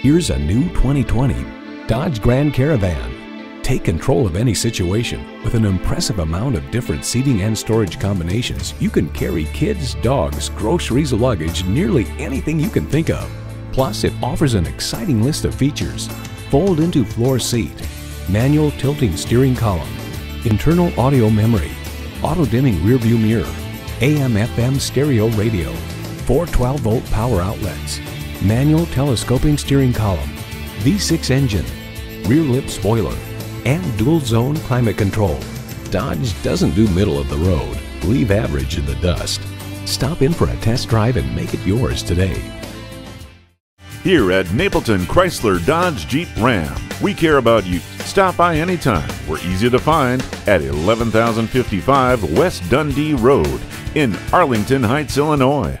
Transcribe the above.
Here's a new 2020 Dodge Grand Caravan. Take control of any situation. With an impressive amount of different seating and storage combinations, you can carry kids, dogs, groceries, luggage, nearly anything you can think of. Plus, it offers an exciting list of features. Fold into floor seat, manual tilting steering column, internal audio memory, auto dimming rearview mirror, AM FM stereo radio, four 12 volt power outlets, manual telescoping steering column, V6 engine, rear lip spoiler, and dual zone climate control. Dodge doesn't do middle of the road, leave average in the dust. Stop in for a test drive and make it yours today. Here at Napleton Chrysler Dodge Jeep Ram, we care about you. Stop by anytime. We're easy to find at 11055 West Dundee Road in Arlington Heights, Illinois.